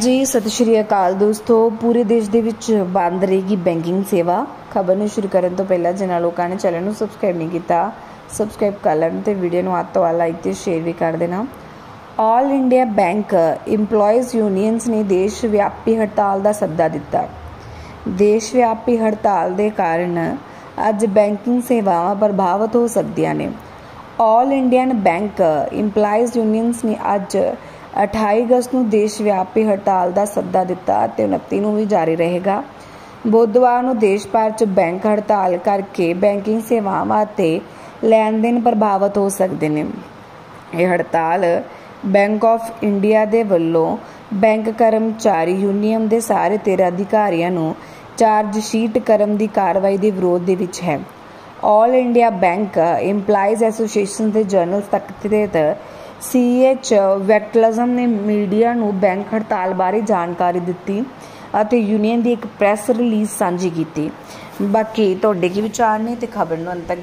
ਜੀ, ਸਤਿ ਸ਼੍ਰੀ ਅਕਾਲ ਦੋਸਤੋ। ਪੂਰੇ ਦੇਸ਼ ਦੇ ਵਿੱਚ ਬੰਦ ਰਹੇਗੀ ਬੈਂਕਿੰਗ ਸੇਵਾ। ਖਬਰ ਨੂੰ ਸ਼ੁਰੂ ਕਰਨ ਤੋਂ ਪਹਿਲਾਂ ਜਿਨ੍ਹਾਂ ਲੋਕਾਂ ਨੇ ਚੈਨਲ ਨੂੰ ਸਬਸਕ੍ਰਾਈਬ ਨਹੀਂ ਕੀਤਾ, ਸਬਸਕ੍ਰਾਈਬ ਕਰ ਲੈਣ ਤੇ ਵੀਡੀਓ ਨੂੰ ਹੱਥ ਤੋਂ ਵੱਧ ਲਾਈਕ ਤੇ ਸ਼ੇਅਰ ਵੀ ਕਰ ਦੇਣਾ। All India bank EMPLOYEES unions ਨੇ ਦੇਸ਼ ਵਿਆਪੀ ਹੜਤਾਲ ਦਾ ਸੱਦਾ ਦਿੱਤਾ। ਦੇਸ਼ ਵਿਆਪੀ ਹੜਤਾਲ ਦੇ ਕਾਰਨ ਅੱਜ ਬੈਂਕਿੰਗ ਸੇਵਾਵਾਂ ਪ੍ਰਭਾਵਿਤ ਹੋ ਸਕਦੀਆਂ ਨੇ। All Indian bank EMPLOYEES unions ਨੇ ਅੱਜ 28 ਅਗਸਤ ਨੂੰ ਦੇਸ਼ ਵਿਆਪੀ ਹੜਤਾਲ ਦਾ ਸੱਦਾ ਦਿੱਤਾ ਅਤੇ 29 ਨੂੰ ਵੀ ਜਾਰੀ ਰਹੇਗਾ। ਬੁੱਧਵਾਰ ਨੂੰ ਦੇਸ਼ ਭਰ 'ਚ ਬੈਂਕ ਹੜਤਾਲ ਕਰਕੇ ਬੈਂਕਿੰਗ ਸੇਵਾਵਾਂ ਅਤੇ ਲੈਣ ਦੇਣ ਪ੍ਰਭਾਵਿਤ ਹੋ ਸਕਦੇ ਨੇ। ਇਹ ਹੜਤਾਲ ਬੈਂਕ ਆਫ ਇੰਡੀਆ ਦੇ ਵੱਲੋਂ ਬੈਂਕ ਕਰਮਚਾਰੀ ਯੂਨੀਅਨ ਦੇ ਸਾਰੇ 13 ਅਧਿਕਾਰੀਆਂ ਨੂੰ ਚਾਰਜ ਸ਼ੀਟ ਕਰਨ ਦੀ ਕਾਰਵਾਈ ਦੇ ਵਿਰੋਧ ਦੇ ਵਿੱਚ ਹੈ। All India Bank EMPLOYEES association ਦੇ ਜਨਰਲ ਸਕੱਤਰੇਤ ਸੀਐਚ ਵੈਕਟਲਿਜ਼ਮ ਨੇ ਮੀਡੀਆ ਨੂੰ ਬੈਂਕ ਹੜਤਾਲ ਬਾਰੇ ਜਾਣਕਾਰੀ ਦਿੱਤੀ ਅਤੇ ਯੂਨੀਅਨ ਦੀ ਇੱਕ ਪ੍ਰੈਸ ਰਿਲੀਜ਼ ਸਾਂਝੀ ਕੀਤੀ। ਬਾਕੀ ਤੁਹਾਡੇ ਕੀ ਵਿਚਾਰ ਨੇ ਤੇ ਖਬਰ ਨੂੰ ਅੰਤ ਤੱਕ